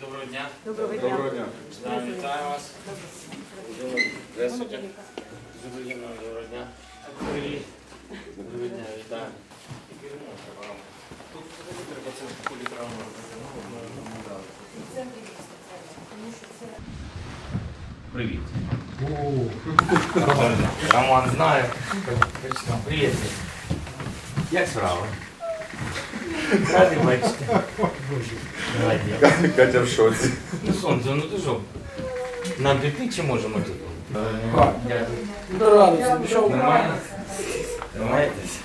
Доброго дня. Доброго дня. Доброго дня. Вітаю вас. Здравствуйте. Доброго дня. Доброго дня, вітаю. Тут треба це поліграму Привіт. Роман, Роман знаю. Привіт. Як справа? Радий бачити. Давайте. Катя в шоці. Ну, сонце, ну ти що? Нам піти чи можемо тут? Дякую. Радий, пішов. Нормально? Тримаєтесь?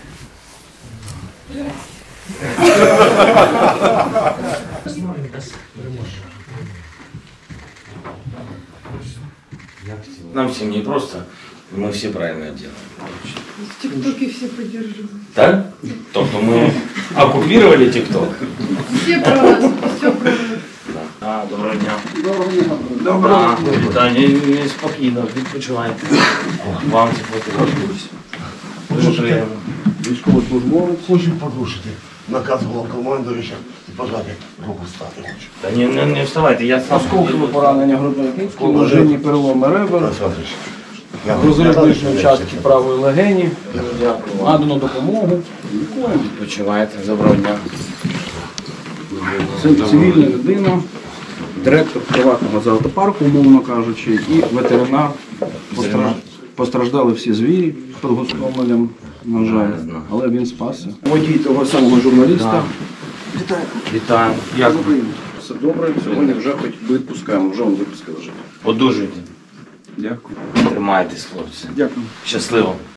Нам всем не просто, мы все правильно делаем. В ТикТоке все поддерживают. Так? Тобто ми оккупировали TikTok? Все про вас, все про вас. А, доброго дня. Доброго А, Вітання, не спокійно, відпочивайте. Вам це потрібно. Дуже приємно. Військовослужбовець. Хочу порушити наказ головнокомандуюча і пожати руку стати хочу. Та ні, не, не вставайте, я сам. Осколкове поранення грудної клітки, множинні переломи ребер, розрив нижньої частки правої легені, Дякую. надано допомогу. Відпочивайте, доброго дня. Це цивільна людина, директор приватного зоопарку, умовно кажучи, і ветеринар. Постраждали всі звірі під Гостомелем, на жаль, але він спасся. Водій того самого журналіста. Вітаю. Вітаю. Як ви? Все добре, сьогодні вже хоч відпускаємо, вже він випускали життя. Одужуйте. Дякую. Тримайтесь, хлопці. Дякую. Щасливо.